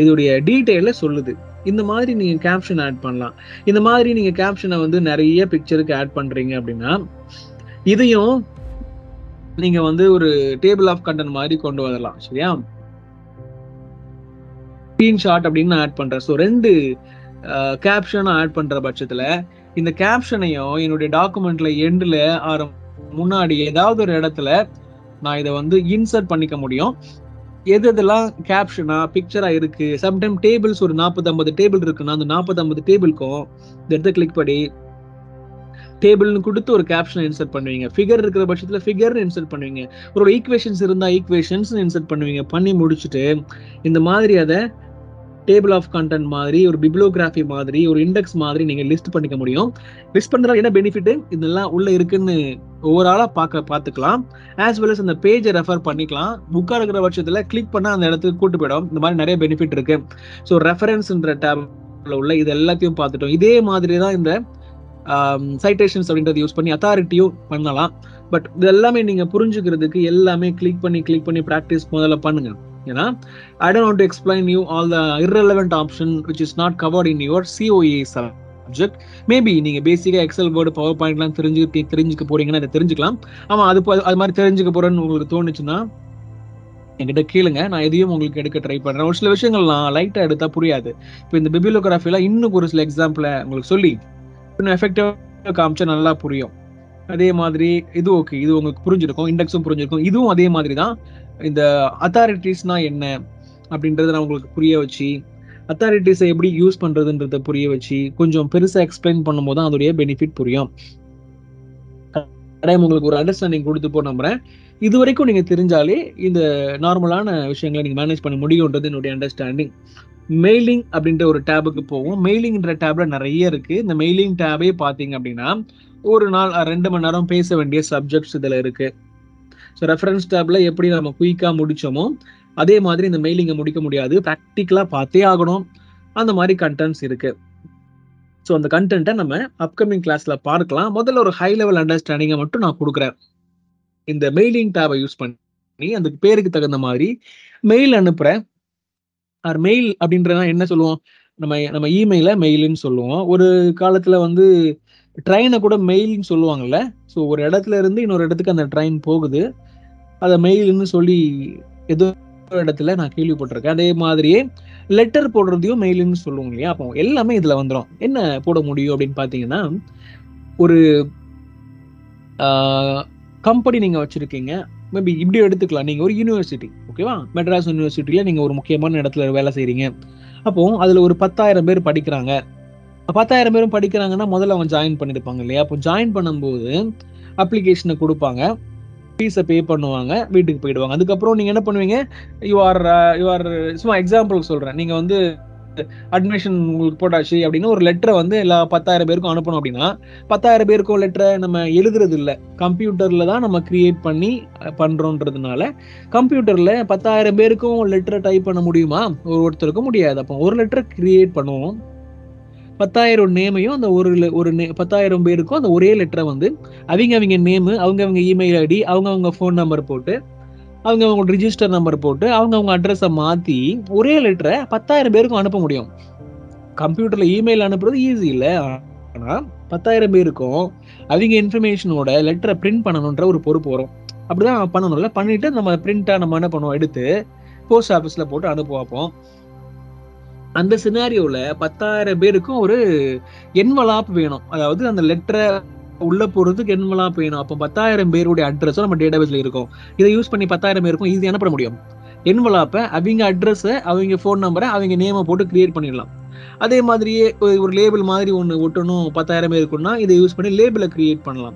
இதோடைய டீட்டெயில சொல்லுது. இந்த மாதிரி நீங்க கேப்ஷன் ஆட் பண்ணலாம். இந்த மாதிரி நீங்க கேப்ஷனை வந்து நிறைய பிக்சருக்கு ஆட் பண்றீங்க அப்படின்னா இதையும் நீங்க வந்து ஒரு டேபிள் ஆஃப் கண்டென்ட் மாதிரி கொண்டு வரலாம் சரியா? ஸ்கிரீன்ஷாட் அப்படின்னு நான் ஆட் பண்றேன். ஸோ ரெண்டு கேப்ஷனும் ஆட் பண்ற பட்சத்துல இந்த கேப்ஷனையும் என்னுடைய டாக்குமெண்ட்ல எண்ட்ல ஆறு முன்னாடி ஏதாவது ஒரு இடத்துல நான் இதை வந்து இன்சர்ட் பண்ணிக்க முடியும். எது எதெல்லாம் கேப்ஷனா பிக்சரா இருக்கு? சம்டைம் டேபிள்ஸ் ஒரு நாற்பது ஐம்பது டேபிள் இருக்குன்னா அந்த நாற்பது ஐம்பது டேபிள்க்கும் இந்த இடத்த கிளிக் பண்ணி டேபிள்னு கொடுத்து ஒரு கேப்ஷன் இன்சர்ட் பண்ணுவீங்க. ஃபிகர் இருக்கிற பட்சத்தில் ஃபிகர் இன்சர்ட் பண்ணுவீங்க. ஒரு ஈக்குவேஷன்ஸ் இருந்தால் ஈக்குவேஷன்ஸ் இன்சர்ட் பண்ணுவீங்க. பண்ணி முடிச்சுட்டு இந்த மாதிரி அதை டேபிள் ஆஃப் கண்டென்ட் மாதிரி ஒரு பிப்ளோகிராஃபி மாதிரி ஒரு இண்டெக்ஸ் மாதிரி நீங்க லிஸ்ட் பண்ணிக்க முடியும். லிஸ்ட் பண்றதுல என்ன பெனிஃபிட் இதெல்லாம் உள்ள இருக்குன்னு ஓவராலா பார்க்க பார்த்துக்கலாம். ஆஸ் வெல் அஸ் அந்த பேஜை ரெஃபர் பண்ணிக்கலாம். புக்கா இருக்கிற பட்சத்துல கிளிக் பண்ணா அந்த இடத்துக்கு கூட்டு போயிடும். இந்த மாதிரி நிறைய பெனிஃபிட் இருக்கு. ஸோ ரெஃபரன்ஸ்ன்ற டேப்ல உள்ள இது எல்லாத்தையும் பார்த்துட்டோம். இதே மாதிரி தான் இந்த சைட்டேஷன்ஸ் அப்படின்றத யூஸ் பண்ணி அத்தாரிட்டியும் பண்ணலாம். பட் இது எல்லாமே நீங்க புரிஞ்சுக்கிறதுக்கு எல்லாமே கிளிக் பண்ணி கிளிக் பண்ணி ப்ராக்டிஸ் முதல்ல பண்ணுங்க. ஏன்னா I don't want to explain you all the irrelevant option which is not covered in your COA subject maybe நீங்க பேசிக்கா எக்ஸல் வேர்டு பவர் பாயிண்ட்லாம் தெரிஞ்சு தெரிஞ்சுக்க போறீங்கன்னா அதை தெரிஞ்சுக்கலாம். ஆமா அது அது மாதிரி தெரிஞ்சுக்க போறேன்னு உங்களுக்கு தோணுச்சுன்னா என்கிட்ட கேளுங்க. நான் எதையும் உங்களுக்கு எடுக்க ட்ரை பண்ணுறேன் ஒரு சில விஷயங்கள்லாம் லைட்டாக எடுத்தால் புரியாது. இப்போ இந்த பிபிலோகிராஃபில இன்னும் ஒரு சில எக்ஸாம்பிள உங்களுக்கு சொல்லி இன்னும் எஃபெக்டிவாக காமிச்சா நல்லா புரியும். அதே மாதிரி இது ஓகே இது உங்களுக்கு புரிஞ்சிருக்கும். இண்டெக்ஸும் புரிஞ்சிருக்கும். இதுவும் அதே மாதிரி தான். இந்த அத்தாரிட்டிஸ்னா என்ன அப்படின்றத நான் உங்களுக்கு புரிய வச்சு அத்தாரிட்டிஸை எப்படி யூஸ் பண்ணுறதுன்றத புரிய வச்சு கொஞ்சம் பெருசாக எக்ஸ்பிளைன் பண்ணும்போது தான் அதோடைய பெனிஃபிட் புரியும். கட்டாயம் உங்களுக்கு ஒரு அண்டர்ஸ்டாண்டிங் கொடுத்து போ நம்புறேன். இது வரைக்கும் நீங்கள் தெரிஞ்சாலே இந்த நார்மலான விஷயங்களை நீங்கள் மேனேஜ் பண்ண முடியும்ன்றது என்னுடைய அண்டர்ஸ்டாண்டிங் மெயிலிங் அப்படின்ற ஒரு டேபுக்கு போவோம். மெயிலிங்ன்ற டேப்ல நிறைய இருக்கு. இந்த மெயிலிங் டேபே பார்த்தீங்க அப்படின்னா ஒரு நாள் ரெண்டு மணி நேரம் பேச வேண்டிய சப்ஜெக்ட்ஸ் இதில் இருக்குது ஸோ ரெஃபரன்ஸ் டேப்ல எப்படி நம்ம குயிக்காக முடிச்சோமோ அதே மாதிரி இந்த மெயிலிங்கை முடிக்க முடியாது. ப்ராக்டிக்கலாக பார்த்தே ஆகணும். அந்த மாதிரி கண்டென்ட்ஸ் இருக்கு. ஸோ அந்த கண்டென்ட்டை நம்ம அப்கமிங் கிளாஸ்ல பார்க்கலாம். முதல்ல ஒரு ஹை லெவல் அண்டர்ஸ்டாண்டிங்கை மட்டும் நான் கொடுக்குறேன். இந்த மெயிலிங் டேபை யூஸ் பண்ணி அந்த பேருக்கு தகுந்த மாதிரி மெயில் அனுப்புகிறேன் ஆர் மெயில் அப்படின்றத என்ன சொல்லுவோம்? நம்ம நம்ம இமெயில மெயிலுன்னு சொல்லுவோம். ஒரு காலத்துல வந்து ட்ரெயினை கூட மெயில்னு சொல்லுவாங்கல்ல. ஸோ ஒரு இடத்துல இருந்து இன்னொரு இடத்துக்கு அந்த ட்ரெயின் போகுது. அதை மெயில்னு சொல்லி ஏதோ இடத்துல நான் கேள்விப்பட்டிருக்கேன். அதே மாதிரியே லெட்டர் போடுறதையும் மெயில்னு சொல்லுவோம் இல்லையா? அப்போ எல்லாமே இதுல வந்துடும் என்ன போட முடியும் அப்படின்னு பாத்தீங்கன்னா ஒரு கம்பெனி நீங்க வச்சிருக்கீங்க. மேபி இப்படி எடுத்துக்கலாம். நீங்க ஒரு யூனிவர்சிட்டி ஓகேவா மெட்ராஸ் யூனிவர்சிட்டியில நீங்க ஒரு முக்கியமான இடத்துல வேலை செய்றீங்க. அப்போ அதுல ஒரு பத்தாயிரம் பேர் படிக்கிறாங்க. பத்தாயிரம் பேரும் படிக்கிறாங்கன்னா முதல்ல அவங்க ஜாயின் பண்ணிருப்பாங்க இல்லையா? அப்போ ஜாயின் பண்ணும்போது அப்ளிகேஷனை கொடுப்பாங்க. ஃபீஸை பே பண்ணுவாங்க வீட்டுக்கு போயிடுவாங்க. அதுக்கப்புறம் நீங்க என்ன பண்ணுவீங்க? யூ ஆர் யூ ஆர் சும்மா எக்ஸாம்பிளுக்கு சொல்றேன். நீங்க வந்து அட்மிஷன் உங்களுக்கு போட்டாச்சு அப்படின்னு ஒரு லெட்டரை வந்து எல்லா பத்தாயிரம் பேருக்கும் அனுப்பணும் அப்படின்னா பத்தாயிரம் பேருக்கும் லெட்டரை நம்ம எழுதுறது இல்லை. கம்ப்யூட்டர்ல தான் நம்ம கிரியேட் பண்ணி பண்றோன்றதுனால கம்ப்யூட்டர்ல பத்தாயிரம் பேருக்கும் லெட்டரை டைப் பண்ண முடியுமா? ஒரு ஒருத்தருக்கும் முடியாது. அப்போ ஒரு லெட்டரை கிரியேட் பண்ணுவோம். பத்தாயிரம் நேமையும் அந்த ஒரு ஒரு பத்தாயிரம் பேருக்கும் அந்த ஒரே லெட்டரை வந்து அவங்க அவங்க நேமு அவங்க அவங்க இமெயில் ஐடி அவங்க அவங்க ஃபோன் நம்பர் போட்டு அவங்க அவங்க ரிஜிஸ்டர் நம்பர் போட்டு அவங்க அவங்க அட்ரஸை மாற்றி ஒரே லெட்டரை பத்தாயிரம் பேருக்கும் அனுப்ப முடியும். கம்ப்யூட்டர்ல இமெயில் அனுப்புறது ஈஸி இல்லை. ஆனால் பத்தாயிரம் பேருக்கும் அவங்க இன்ஃபர்மேஷனோட லெட்டரை பிரிண்ட் பண்ணணுன்ற ஒரு பொறுப்பு வரும். அப்படிதான் பண்ணணும்ல பண்ணிட்டு நம்ம பிரிண்டா நம்ம என்ன பண்ணுவோம்? எடுத்து போஸ்ட் ஆஃபீஸில் போட்டு அனுப்புவோம் வைப்போம். அந்த சினாரியோல பத்தாயிரம் பேருக்கும் ஒரு என்வலாப் வேணும். அதாவது அந்த லெட்டரை உள்ள போறதுக்கு என்வலாப் வேணும். அப்போ பத்தாயிரம் பேருடைய அட்ரஸும் நம்ம டேட்டாபேஸ்ல இருக்கும். இதை யூஸ் பண்ணி பத்தாயிரம் பேருக்கும் ஈஸியாக அனுப்ப முடியும்? என்வலாப்பை அவங்க அட்ரஸை அவங்க ஃபோன் நம்பரை அவங்க நேமை போட்டு கிரியேட் பண்ணிடலாம். அதே மாதிரியே ஒரு- ஒரு லேபிள் மாதிரி ஒன்று ஒட்டணும். பத்தாயிரம் பேருக்குன்னா இதை யூஸ் பண்ணி லேபிளை கிரியேட் பண்ணலாம்.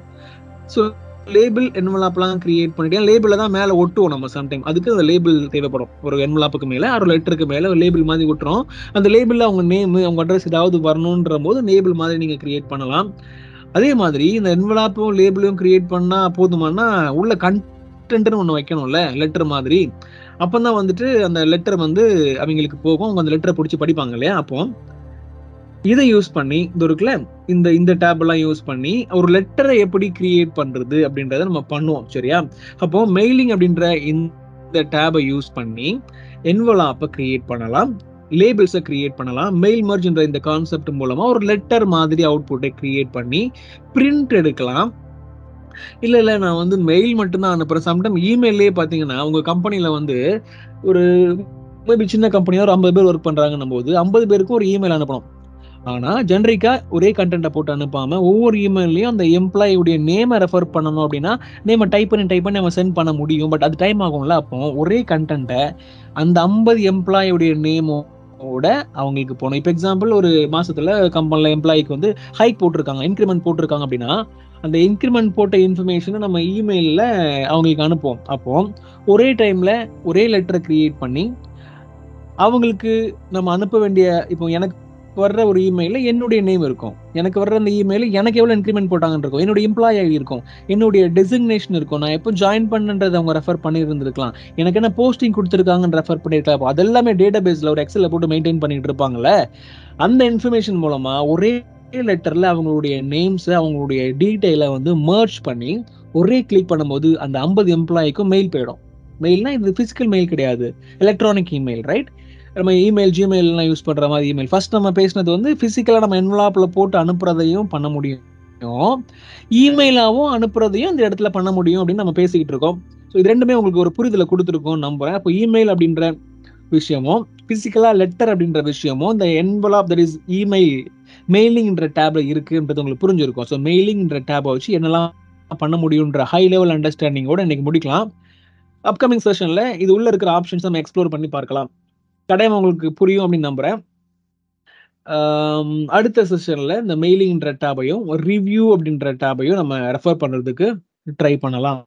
ஸோ லேபிள் என்வலாப்லாம் கிரியேட் பண்ணிட்டு லேபிளில் தான் மேலே ஒட்டுவோம் நம்ம சம்டைம் அதுக்கு அந்த லேபிள் தேவைப்படும். ஒரு என்வலாப்புக்கு மேலே ஒரு லெட்டருக்கு மேலே ஒரு லேபிள் மாதிரி ஒட்டுறோம். அந்த லேபிளில் அவங்க நேமு அவங்க அட்ரஸ் ஏதாவது வரணுன்ற போது லேபிள் மாதிரி நீங்கள் கிரியேட் பண்ணலாம். அதே மாதிரி இந்த என்வலாப்பும் லேபிளும் கிரியேட் பண்ணால் போதுமானா உள்ள கண்டென்ட்னு ஒன்று வைக்கணும்ல லெட்டர் மாதிரி. அப்போ தான் வந்துட்டு அந்த லெட்டர் வந்து அவங்களுக்கு போகும். அவங்க அந்த லெட்டரை பிடிச்சி படிப்பாங்க இல்லையா அப்போ. இதை யூஸ் பண்ணி இது இருக்குல்ல இந்த இந்த டேப் எல்லாம் யூஸ் பண்ணி ஒரு லெட்டரை எப்படி கிரியேட் பண்றது அப்படின்றத நம்ம பண்ணுவோம் சரியா? அப்போ மெயிலிங் அப்படின்ற இந்த டேபை யூஸ் பண்ணி என்வலாப்பை கிரியேட் பண்ணலாம் லேபிள்ஸை கிரியேட் பண்ணலாம் மெயில் மர்ஜ்ன்ற இந்த கான்செப்ட் மூலமா ஒரு லெட்டர் மாதிரி அவுட்புட்டை கிரியேட் பண்ணி பிரிண்ட் எடுக்கலாம். இல்ல இல்ல நான் வந்து மெயில் மட்டும்தான் அனுப்புறேன். சம்டைம் இமெயிலே பாத்தீங்கன்னா உங்க கம்பெனில வந்து ஒரு மேபி சின்ன கம்பெனியா ஒரு ஐம்பது பேர் ஒர்க் பண்றாங்கன்னும் போது ஐம்பது பேருக்கும் ஒரு இமெயில் அனுப்பணும். ஆனா ஜென்ரிக்கா ஒரே கண்டென்ட்டை போட்டு அனுப்பாம ஒவ்வொரு இமெயிலையும் அந்த எம்ப்ளாயுடைய நேமை ரெஃபர் பண்ணணும் அப்படின்னா நேமை டைப் பண்ணி டைப் பண்ணி நம்ம சென்ட் பண்ண முடியும். பட் அது டைம் ஆகும்ல அப்போ ஒரே கண்டென்ட்டை அந்த ஐம்பது எம்ப்ளாயியுடைய ஓட அவங்களுக்கு போகணும். இப்போ எக்ஸாம்பிள் ஒரு மாசத்துல கம்பெனில எம்ப்ளாய்க்கு வந்து ஹைக் போட்டிருக்காங்க இன்க்ரிமெண்ட் போட்டிருக்காங்க அப்படின்னா அந்த இன்க்ரிமெண்ட் போட்ட இன்ஃபர்மேஷனை நம்ம இமெயிலில் அவங்களுக்கு அனுப்புவோம். அப்போ ஒரே டைம்ல ஒரே லெட்டரை கிரியேட் பண்ணி அவங்களுக்கு நம்ம அனுப்ப வேண்டிய இப்போ எனக்கு வர்ற ஒரு இமெயில என்னுடைய நேம் இருக்கும். எனக்கு வர்ற அந்த இமெயில எனக்கு எவ்வளவு இன்க்ரிமெண்ட் போட்டாங்கன்னு இருக்கும். என்னுடைய எம்ப்ளாய் ஐடி இருக்கும். என்னுடைய டெசிக்னேஷன் இருக்கும். நான் எப்போ ஜாயின் பண்ணன்றதை அவங்க ரெஃபர் பண்ணி இருந்திருக்கலாம் எனக்கு என்ன போஸ்டிங் கொடுத்துருக்காங்கன்னு ரெஃபர் பண்ணிருக்கலாம் அதெல்லாமே டேட்டா பேஸ்ல ஒரு எக்ஸல்ல போட்டு மெயின்டைன் பண்ணிட்டு இருப்பாங்கல்ல? அந்த இன்ஃபர்மேஷன் மூலமா ஒரே லெட்டர்ல அவங்களுடைய நேம்ஸ் அவங்களுடைய டீட்டெயிலை வந்து மர்ச் பண்ணி ஒரே கிளிக் பண்ணும்போது அந்த ஐம்பது எம்ப்ளாய்க்கும் மெயில் போயிடும். மெயில்னா இது பிசிக்கல் மெயில் கிடையாது. எலக்ட்ரானிக் இமெயில் ரைட் நம்ம இமெயில் ஜிமெயில்லாம் யூஸ் பண்ற மாதிரி இமெயில் ஃபர்ஸ்ட் நம்ம பேசினது வந்து பிசிக்கலா நம்ம என்வலாப்ல போட்டு அனுப்புறதையும் பண்ண முடியும். இமெயிலாவும் அனுப்புறதையும் இந்த இடத்துல பண்ண முடியும் அப்படின்னு நம்ம பேசிக்கிட்டு இருக்கோம். ஸோ இது ரெண்டுமே உங்களுக்கு ஒரு புரிதலை கொடுத்துருக்கோம் நம்புறேன். அப்போ இமெயில் அப்படின்ற விஷயமும் பிசிக்கலா லெட்டர் அப்படின்ற விஷயமும் இந்த என்வலாப் தட் இஸ் இமெயில் மெயிலிங்ன்ற டேப்ல இருக்குன்றது உங்களுக்கு புரிஞ்சிருக்கும். ஸோ மெயிலிங்ன்ற டேபை வச்சு என்னெல்லாம் பண்ண முடியுன்ற ஹை லெவல் அண்டர்ஸ்டாண்டிங்கோட இன்னைக்கு முடிக்கலாம். அப்கமிங் செஷன்ல இது உள்ள இருக்கிற ஆப்ஷன்ஸ் நம்ம எக்ஸ்ப்ளோர் பண்ணி பார்க்கலாம். கடையம் உங்களுக்கு புரியும் அப்படின்னு நம்புறேன். அடுத்த செஷன்ல இந்த மெயிலிங்ன்ற டேபையும் ரிவ்யூ அப்படின்ற டேபையும் நம்ம ரெஃபர் பண்றதுக்கு ட்ரை பண்ணலாம்.